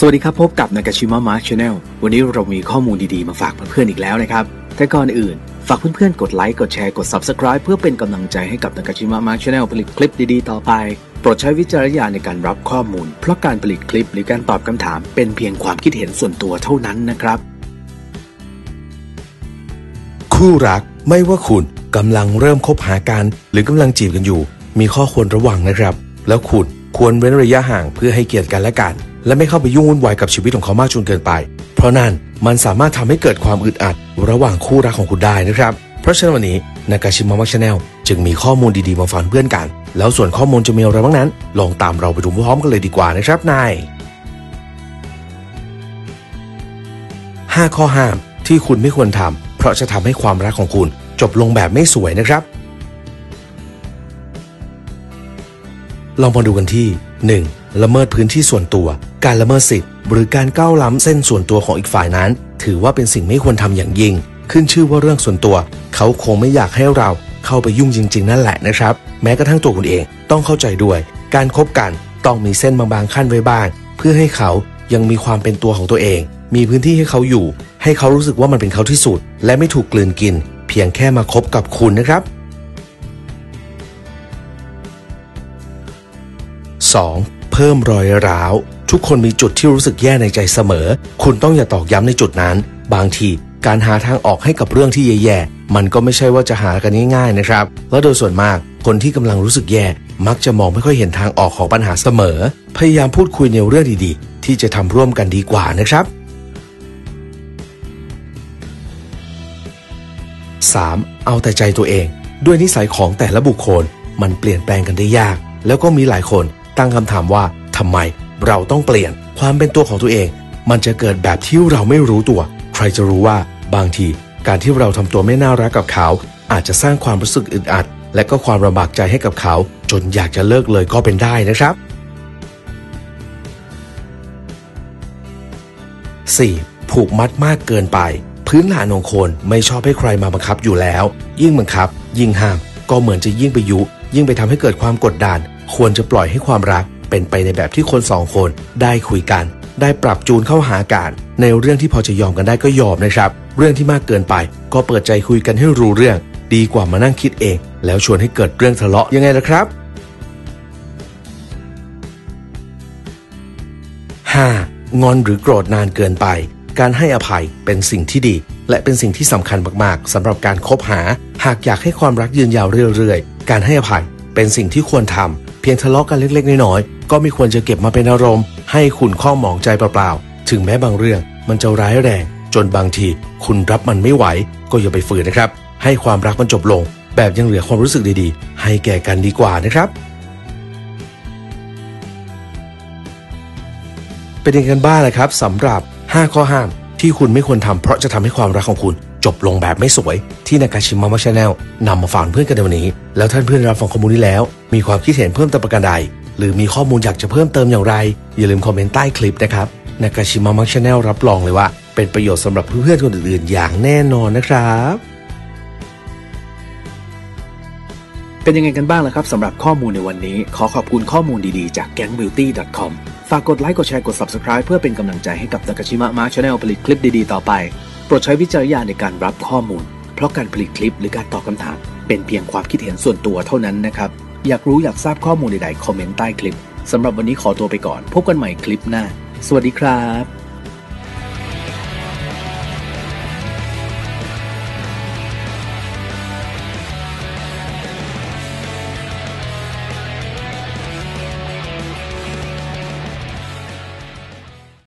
สวัสดีครับ พบกับนากาชิมะมาร์ค Channel วันนี้เรามีข้อมูลดีๆ มาฝากเพื่อนๆอีกแล้วนะครับ แต่ก่อนอื่น ฝากเพื่อนๆ กดไลค์ กดแชร์ กด Subscribe เพื่อเป็นกำลังใจให้กับนากาชิมะมาร์ค Channel ผลิตคลิปดีๆ ต่อไป โปรดใช้วิจารณญาณในการรับข้อมูล เพราะการผลิตคลิปหรือการตอบคำถาม เป็นเพียงความคิดเห็นส่วนตัวเท่านั้นนะครับ คู่รักไม่ว่าคุณกำลังเริ่มคบหากันหรือกำลังจีบกันอยู่ มีข้อควรระวังนะครับ แล้วคุณควรเว้นระยะห่างเพื่อให้เกียรติกันและกัน และไม่เข้าไปยุ่งวุ่นวายกับชีวิตของเขามากจนเกินไป เพราะนั่นมันสามารถทำให้เกิดความอึดอัด ระหว่างคู่รักของคุณได้นะครับ เพราะฉะนั้นวันนี้นากาชิมะมักชาแนลจึงมีข้อมูลดีๆมาฝากเพื่อนกัน แล้วส่วนข้อมูลจะมีอะไรบ้างนั้น ลองตามเราไปดูพร้อมกันเลยดีกว่านะครับนาย5ข้อห้ามที่คุณไม่ควรทำเพราะจะทำให้ความรักของคุณจบลงแบบไม่สวยนะครับ ลองมาดูกันที่ 1. ละเมิดพื้นที่ส่วนตัว การละเมิดสิทธิ์หรือการก้าวล้ำเส้นส่วนตัวของอีกฝ่ายนั้น ถือว่าเป็นสิ่งไม่ควรทำอย่างยิ่ง ขึ้นชื่อว่าเรื่องส่วนตัว เขาคงไม่อยากให้เราเข้าไปยุ่งจริง ๆ นั่นแหละนะครับ แม้กระทั่งตัวคุณเองต้องเข้าใจด้วย การคบกันต้องมีเส้นบางๆขั้นไว้บ้าง เพื่อให้เขายังมีความเป็นตัวของตัวเอง มีพื้นที่ให้เขาอยู่ ให้เขารู้สึกว่ามันเป็นเขาที่สุด และไม่ถูกกลืนกิน เพียงแค่มาคบกับคุณนะครับ 2. เพิ่มรอยร้าว ทุกคนมีจุดที่รู้สึกแย่ในใจเสมอ คุณต้องอย่าตอกย้ำในจุดนั้น บางทีการหาทางออกให้กับเรื่องที่แย่ๆ มันก็ไม่ใช่ว่าจะหากันง่ายๆนะครับ และโดยส่วนมากคนที่กำลังรู้สึกแย่ มักจะมองไม่ค่อยเห็นทางออกของปัญหาเสมอ พยายามพูดคุยในเรื่องดีๆ ที่จะทำร่วมกันดีกว่านะครับ 3. เอาแต่ใจตัวเอง ด้วยนิสัยของแต่ละบุคคล มันเปลี่ยนแปลงกันได้ยาก แล้วก็มีหลายคนตั้งคำถามว่าทำไม เราต้องเปลี่ยนความเป็นตัวของตัวเอง มันจะเกิดแบบที่เราไม่รู้ตัว ใครจะรู้ว่าบางที การที่เราทำตัวไม่น่ารักกับเขา อาจจะสร้างความรู้สึกอึดอัด และก็ความลำบากใจให้กับเขา จนอยากจะเลิกเลยก็เป็นได้นะครับ 4. ผูกมัดมากเกินไป พื้นฐานของคนไม่ชอบให้ใครมาบังคับอยู่แล้ว ยิ่งบังคับ ยิ่งห้าม ก็เหมือนจะยิ่งไปยุ ยิ่งไปทำให้เกิดความกดดัน ควรจะปล่อยให้ความรัก เป็นไปในแบบที่คนสองคนได้คุยกัน ได้ปรับจูนเข้าหากัน ในเรื่องที่พอจะยอมกันได้ก็ยอมนะครับ เรื่องที่มากเกินไป ก็เปิดใจคุยกันให้รู้เรื่อง ดีกว่ามานั่งคิดเอง แล้วชวนให้เกิดเรื่องทะเลาะยังไงล่ะครับ 5. งอนหรือโกรธนานเกินไป การให้อภัยเป็นสิ่งที่ดี และเป็นสิ่งที่สำคัญมากๆสำหรับการคบหา หากอยากให้ความรักยืนยาวเรื่อยๆ การให้อภัยเป็นสิ่งที่ควรทำ เพียงทะเลาะกันเล็กๆ น้อยๆ ก็ไม่ควรจะเก็บมาเป็นอารมณ์ ให้คุณข้องหมองใจเปล่าๆ ถึงแม้บางเรื่องมันจะร้ายแรง จนบางที คุณรับมันไม่ไหว ก็อย่าไปฝืนนะครับ ให้ความรักมันจบลง แบบยังเหลือความรู้สึกดีๆ ให้แก่กันดีกว่านะครับ เป็นยังไงกันบ้างนะครับสำหรับ 5 ข้อห้ามที่คุณไม่ควรทำเพราะจะทำให้ความรักของคุณ จบลงแบบไม่สวยที่นากาชิมะมาร์ค Channel นำมาฝากเพื่อนกันในวันนี้ แล้วท่านเพื่อนรับฟังข้อมูลนี้แล้ว มีความคิดเห็นเพิ่มเติมประการใด หรือมีข้อมูลอยากจะเพิ่มเติมอย่างไร อย่าลืมคอมเมนต์ใต้คลิปนะครับนากาชิมะมาร์ค Channel รับรองเลยว่า เป็นประโยชน์สำหรับเพื่อนๆคนอื่นๆอย่างแน่นอนนะครับเป็นยังไงกันบ้างล่ะครับสำหรับข้อมูลในวันนี้ ขอขอบคุณข้อมูลดีๆ จาก gangbeauty.com ฝากกดไลค์กดแชร์กด subscribe เพื่อเป็นกำลังใจให้กับนากาชิมะมาชาแนลผลิตคลิปดีๆ ต่อไป โปรดใช้วิจารณญาณในการรับข้อมูล เพราะการผลิตคลิปหรือการตอบคำถาม เป็นเพียงความคิดเห็นส่วนตัวเท่านั้นนะครับ อยากรู้อยากทราบข้อมูลใดๆคอมเมนต์ใต้คลิปสำหรับวันนี้ขอตัวไปก่อน พบกันใหม่คลิปหน้า สวัสดีครับ